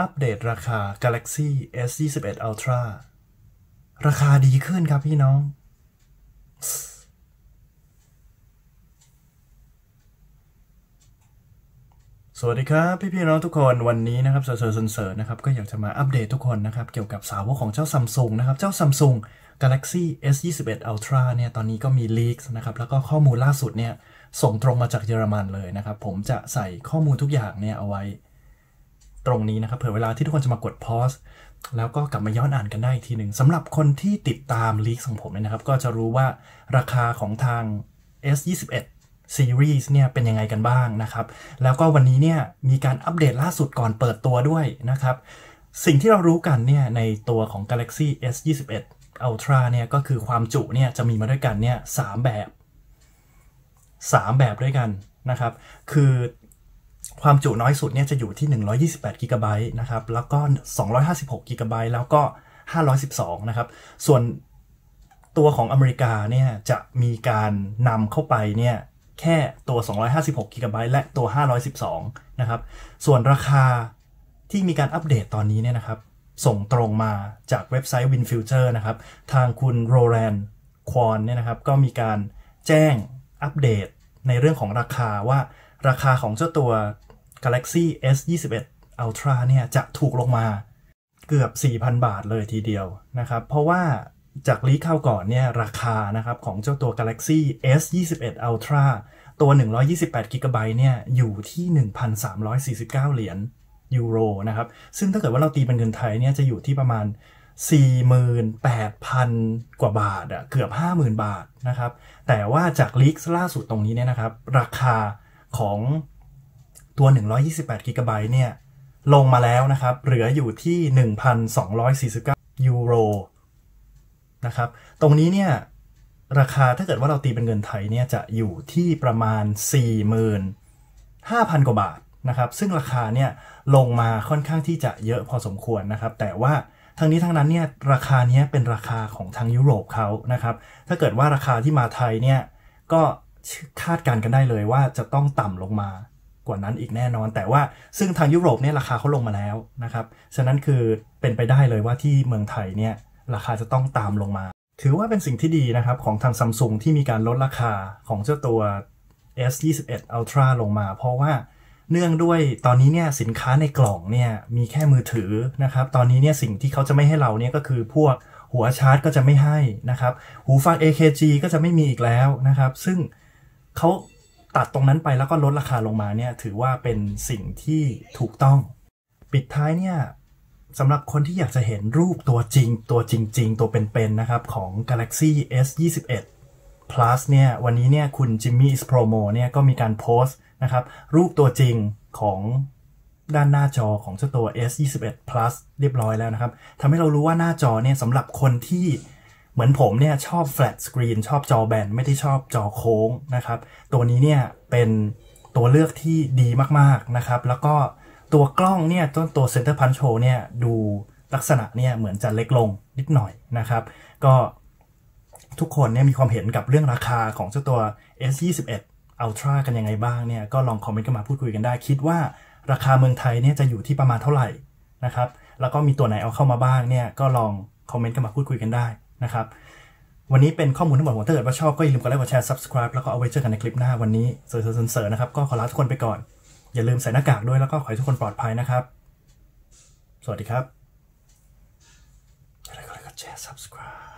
อัปเดตราคา Galaxy S21 Ultra ราคาดีขึ้นครับพี่น้อง สวัสดีครับพี่พี่น้องทุกคนวันนี้นะครับเซอร์เซอร์เซอร์นะครับ ก็อยากจะมาอัปเดตทุกคนนะครับ เกี่ยวกับสาวกของเจ้าซัมซุงนะครับ เจ้าซัมซุง Galaxy S21 Ultra เนี่ยตอนนี้ก็มี leak นะครับ แล้วก็ข้อมูลล่าสุดเนี่ยส่งตรงมาจากเยอรมันเลยนะครับ ผมจะใส่ข้อมูลทุกอย่างเนี่ยเอาไว้ ตรงนี้นะครับเผื่อเวลาที่ทุกคนจะมากดพอสแล้วก็กลับมาย้อนอ่านกันได้อีกทีหนึ่งสำหรับคนที่ติดตามลีกของผมเนี่ยนะครับ ก็จะรู้ว่าราคาของทาง S21 Series เนี่ยเป็นยังไงกันบ้างนะครับ แล้วก็วันนี้เนี่ยมีการอัปเดตล่าสุดก่อนเปิดตัวด้วยนะครับ สิ่งที่เรารู้กันเนี่ยในตัวของ Galaxy S21 Ultra เนี่ยก็คือความจุเนี่ยจะมีมาด้วยกันเนี่ยสแบบ 3 แบบด้วยกันนะครับ คือ ความจุน้อยสุดเนี่ยจะอยู่ที่ 128 g b นะครับ แล้วก็ 256 g b แล้วก็ 512 นะครับ ส่วนตัวของอเมริกาเนี่ยจะมีการนำเข้าไปเนี่ยแค่ตัว 256 g b และตัว 512 นะครับ ส่วนราคาที่มีการอัปเดตตอนนี้เนี่ยนะครับ ส่งตรงมาจากเว็บไซต์ WinFuture นะครับ ทางคุณโรแลนควอนเนี่ยนะครับ ก็มีการแจ้งอัปเดตในเรื่องของราคาว่า ราคาของเจ้าตัว Galaxy S21 Ultra เนี่ยจะถูกลงมาเกือบ 4,000 บาทเลยทีเดียวนะครับ เพราะว่าจากลีเข้าก่อนเนี่ยราคานะครับของเจ้าตัว Galaxy S21 Ultra ตัว 128 g b เนี่ยอยู่ที่ 1,349 เหรียญยูโรนะครับ ซึ่งถ้าเกิดว่าเราตีเป็นเงินไทยเนี่ยจะอยู่ที่ประมาณ 48,000 กว่าบาทอะเกือบ 50,000 บาทนะครับ แต่ว่าจากลีกล่าสุดตรงนี้เนี่ยนะครับ ราคา ของตัว 128 g b เนี่ย ลงมาแล้วนะครับ เหลืออยู่ที่ 1,249 ยูโรนะครับ ตรงนี้เนี่ย ราคาถ้าเกิดว่าเราตีเป็นเงินไทยเนี่ย จะอยู่ที่ประมาณ 45,000 กว่าบาทนะครับ ซึ่งราคาเนี่ยลงมาค่อนข้างที่จะเยอะพอสมควรนะครับ แต่ว่าทั้งนี้ทั้งนั้นเนี่ยราคาเนี้ยเป็นราคาของทางยุโรปเขานะครับ ถ้าเกิดว่าราคาที่มาไทยเนี่ยก็ คาดการกันได้เลยว่าจะต้องต่ำลงมากว่านั้นอีกแน่นอน แต่ว่าซึ่งทางยุโรปเนี่ยราคาเขาลงมาแล้วนะครับ ฉะนั้นคือเป็นไปได้เลยว่าที่เมืองไทยเนี่ยราคาจะต้องตามลงมา ถือว่าเป็นสิ่งที่ดีนะครับของทางซัมซุงที่มีการลดราคาของเจ้าตัว S21 Ultra ลงมา เพราะว่าเนื่องด้วยตอนนี้เนี่ยสินค้าในกล่องเนี่ยมีแค่มือถือนะครับ ตอนนี้เนี่ยสิ่งที่เขาจะไม่ให้เราเนี่ยก็คือพวกหัวชาร์จก็จะไม่ให้นะครับ หูฟัง AKG ก็จะไม่มีอีกแล้วนะครับ ซึ่ง เขาตัดตรงนั้นไปแล้วก็ลดราคาลงมาเนี่ยถือว่าเป็นสิ่งที่ถูกต้อง ปิดท้ายเนี่ยสำหรับคนที่อยากจะเห็นรูปตัวจริง ตัวจริง ๆ ตัวเป็นๆนะครับของ Galaxy S21 Plus เนี่ยวันนี้เนี่ยคุณจิมมี่สโปรโมเนี่ยก็มีการโพสต์นะครับรูปตัวจริงของด้านหน้าจอของเจ้าตัว S21 Plus เรียบร้อยแล้วนะครับทำให้เรารู้ว่าหน้าจอเนี่ยสำหรับคนที่ เหมือนผมเนี่ยชอบ flat screen ชอบจอแบนไม่ได้ชอบจอโค้งนะครับ ตัวนี้เนี่ยเป็นตัวเลือกที่ดีมากๆนะครับ แล้วก็ตัวกล้องเนี่ยต้นตัว center punch hole เนี่ยดูลักษณะเนี่ยเหมือนจะเล็กลงนิดหน่อยนะครับ ก็ทุกคนเนี่ยมีความเห็นกับเรื่องราคาของเจ้าตัว S21 Ultra กันยังไงบ้างเนี่ยก็ลองคอมเมนต์กันมาพูดคุยกันได้ คิดว่าราคาเมืองไทยเนี่ยจะอยู่ที่ประมาณเท่าไหร่นะครับ แล้วก็มีตัวไหนเอาเข้ามาบ้างเนี่ยก็ลองคอมเมนต์กันมาพูดคุยกันได้ นะครับ วันนี้เป็นข้อมูลทั้งหมดผมถ้าเกิดว่าชอบก็อย่าลืมกดไลค์กดแชร์ subscribe แล้วก็เอาไว้เจอกันในคลิปหน้าวันนี้เสริร์ๆนะครับก็ขอลาทุกคนไปก่อน อย่าลืมใส่หน้ากากด้วยแล้วก็ขอให้ทุกคนปลอดภัยนะครับ สวัสดีครับอย่าลืมกดไลค์กดแชร์ subscribe